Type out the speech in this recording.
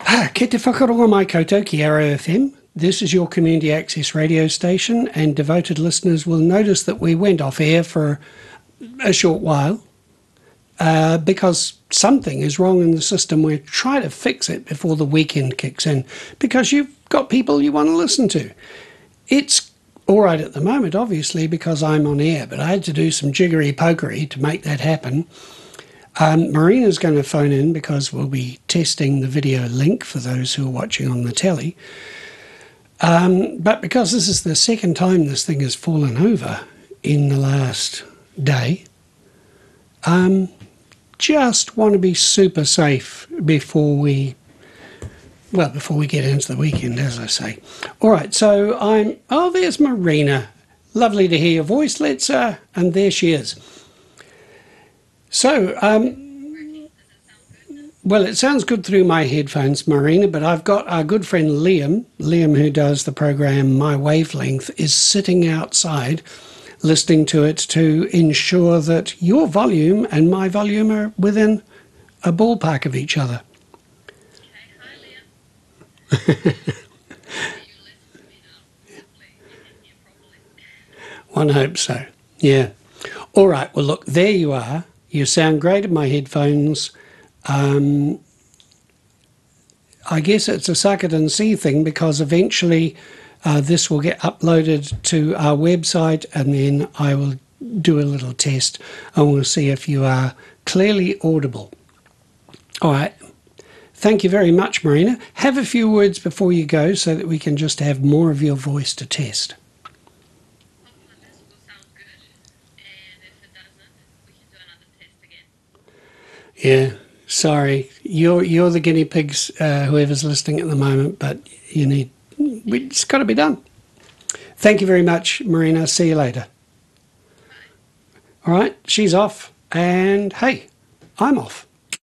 Ke te whakaronga. This is your community access radio station, and devoted listeners will notice that we went off air for a short while uh, because something is wrong in the system. We're trying to fix it before the weekend kicks in because you've got people you want to listen to. It's all right at the moment, obviously, because I'm on air, but I had to do some jiggery pokery to make that happen. Um, Marina's going to phone in because we'll be testing the video link for those who are watching on the telly. Um, but because this is the second time this thing has fallen over in the last day, um, just want to be super safe before we, well, before we get into the weekend, as I say. All right, so I'm, oh, there's Marina. Lovely to hear your voice. Let's, uh, and there she is. So, um, well, it sounds good through my headphones, Marina, but I've got our good friend Liam, Liam, who does the program My Wavelength, is sitting outside listening to it to ensure that your volume and my volume are within a ballpark of each other. One hopes so. Yeah. All right. Well, look, there you are. You sound great in my headphones. Um, I guess it's a suck it and see thing because eventually uh, this will get uploaded to our website and then I will do a little test and we'll see if you are clearly audible. All right. Thank you very much, Marina. Have a few words before you go so that we can just have more of your voice to test. Yeah, sorry, you're you're the guinea pigs. Uh, whoever's listening at the moment, but you need it's got to be done. Thank you very much, Marina. See you later. All right, she's off, and hey, I'm off.